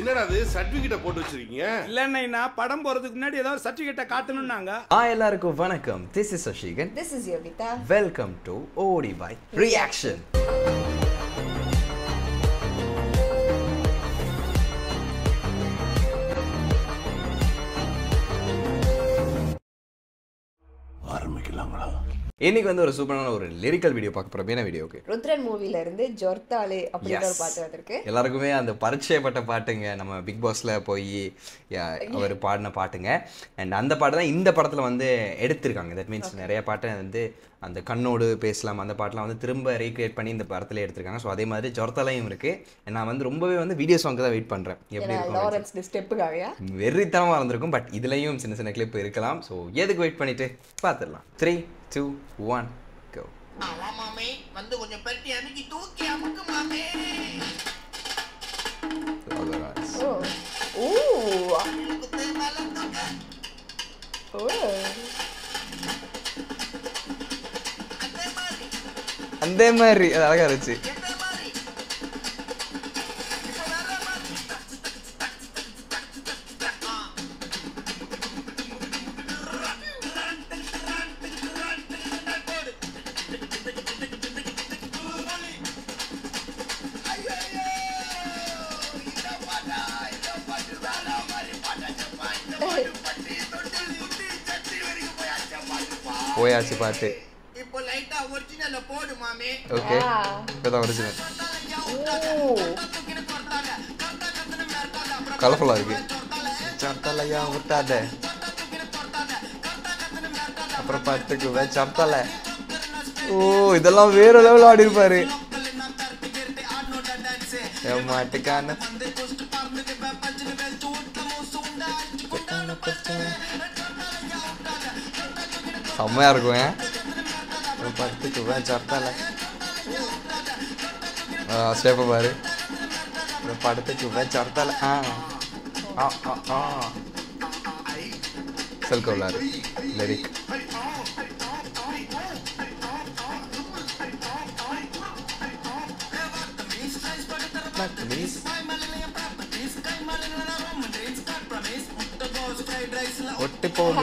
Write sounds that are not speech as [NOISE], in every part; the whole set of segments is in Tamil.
என்னடா அது? சர்டிபிகேட்டை போட்டு வச்சிருக்கீங்க? இல்லைன்னா படம் போறதுக்கு முன்னாடி ஏதாவது சர்டிஃபிகேட்டை காட்டணும்னாங்க. ஆ எல்லாருக்கும் வணக்கம். This is Sashikan This is Yogita. Welcome to OD by reaction ஆரம்பிக்கலாங்களா இன்னைக்கு வந்து ஒரு சூப்பரான ஒரு லிரிக்கல் வீடியோ பார்க்க போறோம். என்ன வீடியோக்கு ருத்ரன் மூவில இருந்து ஜொர்த்தாலே அப்படின்ற ஒரு பாட்டு வந்திருக்கு. எல்லாருக்குமே அந்த பரிச்சயப்பட்ட பாட்டுங்க. நம்ம பிக் பாஸ்ல போய் அவர் பாடின பாட்டுங்க. அண்ட் அந்த பாட்டு தான் இந்த படத்துல வந்து எடுத்திருக்காங்க. தட் மீன்ஸ் நிறைய பாட்டை வந்து அந்த கண்ணோடு பேசலாம். அந்த பாட்டெலாம் வந்து திரும்ப ரீக்ரியேட் பண்ணி இந்த படத்துல எடுத்திருக்காங்க. ஸோ அதே மாதிரி ஜொர்த்தாலையும் இருக்கு. நான் வந்து ரொம்பவே வந்து வீடியோ சாங்க்கு தான் வெயிட் பண்றேன். எப்படி இருக்கும் வெறித்தனமாக இருந்திருக்கும் பட் இதுலயும் சின்ன சின்ன கிளிப் இருக்கலாம். ஸோ எதுக்கு வெயிட் பண்ணிட்டு? பார்த்துடலாம். த்ரீ டூ ஒன் கோ ஆமா மாமே. வந்து கொஞ்சம் பெட்டி அமுக்கி தூக்கி அமுக்கு மாமே. ஓ. அந்த மாதிரி அது அழகா இருந்துச்சு. போயாச்சு பாட்டு. இப்போ லைட்டா ஒரிஜினல்ல போடு மாமே. ஓகே. இப்போதான் ஒரிஜினல் ஓ. கலர்ஃபுல்லாக இருக்கு. சர்த்தலையா விட்டாத அப்புறம் பத்துக்கு சர்த்தலை. ஓ இதெல்லாம் வேற லெவல் ஆடி இருப்பாரு மாட்டுக்கான. செம்மையா இருக்கும் ஏன் பத்துக்கு சர்த்தலை ஸ்டேப்பை பாரு இந்த படத்துக்கு சர்த்தலை ஆ ஆ ஆ ஆ செல்க உள்ளாரு லிரிக் ஒட்டு போகுது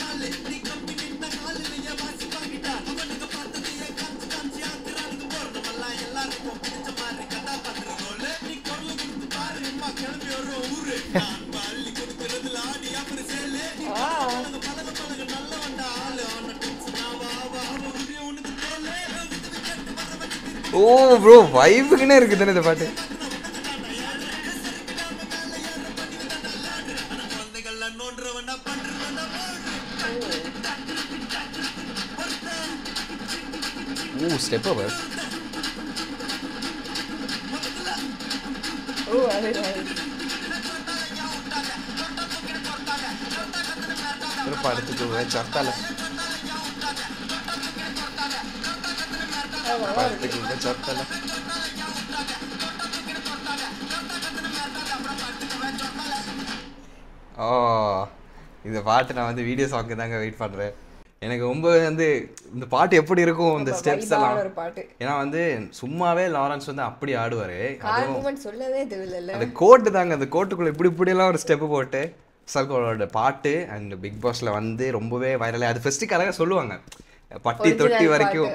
கால்ல [LAUGHS] [LAUGHS] ஓ ப்ரோ வைபுக்குன்னே இருக்கு தானே இந்த பாட்டு. ஓ ஸ்டெப் ஓவர் ஓ அது படத்துக்கு சர்த்தால. ஓ இந்த பாட்டு நான் வந்து வீடியோ சாங்க்கு தாங்க வெயிட் பண்றேன். எனக்கு ரொம்ப வந்து இந்த பாட்டு எப்படி இருக்கும் இந்த ஸ்டெப்ஸ் எல்லாம். ஏன்னா வந்து சும்மாவே லாரன்ஸ் வந்து அப்படி ஆடுவாரு. சொல்லவே தேவையில்ல அந்த கோட்டு தாங்க அந்த கோட்டுக்குள்ள இப்படி இப்படியெல்லாம் ஒரு ஸ்டெப்பு போட்டு சல்கோட பாட்டு அண்ட் பிக் பாஸ்ல வந்து ரொம்பவே வைரல் அது ஃபெஸ்ட்டுக்கு அழகாக சொல்லுவாங்க. பட்டி தொட்டி வரைக்கும்.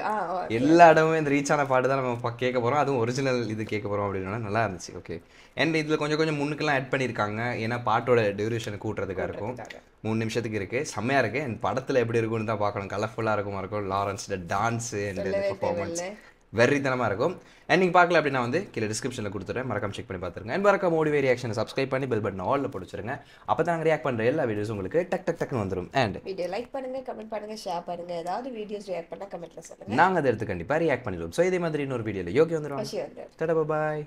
எல்லா இடமுமே இந்த ரீச் ஆன பாட்டு தான் நம்ம கேட்க போறோம். அதுவும் ஒரிஜினல் இது கேட்க போறோம் அப்படின்னா நல்லா இருந்துச்சு. ஓகே அண்ட் இதுல கொஞ்சம் கொஞ்சம் முன்னுக்கெல்லாம் ஆட் பண்ணியிருக்காங்க. ஏன்னா பாட்டோட டியூரேஷன் கூட்டுறதுக்காக இருக்கும். மூணு நிமிஷத்துக்கு இருக்கு. செம்மையா இருக்கு. அண்ட் படத்துல எப்படி இருக்கும்னு தான் பார்க்கணும். கலர்ஃபுல்லா இருக்குமா இருக்கும்? Lawrence dance and performance. வெறித்தனமாக இருக்கும். அண்ட் நீங்கள் பார்க்கல அப்படின்னா வந்து கீழே டிஸ்கிரிப்ஷனில் கொடுத்துறேன். மறக்காம செக் பண்ணி பார்த்துருங்க. அண்ட் மறக்காம மோடிவே ரியாக்ஷனை சப்ஸ்கிரைப் பண்ணி பெல் பட்டன் ஆலில் பிடிச்சிருங்க அப்போ தான் நாங்கள் ரியாக்ட் பண்ணுற எல்லா வீடியோஸும் உங்களுக்கு டக் டக் டக்குன்னு வந்துடும் அண்ட் வீடியோ லைக் பண்ணுங்க கமெண்ட் பண்ணுங்க ஷேர் பண்ணுங்க. ஏதாவது வீடியோஸ் ரியாக்ட் பண்ணா கமெண்ட்ல சொல்லுங்க. நாங்கள் அதை எடுத்து கண்டிப்பாக ரியாக்ட் பண்ணிடுவோம். ஸோ இதே மாதிரி இன்னொரு வீடியோவில் யோகி வந்துடும் பாய்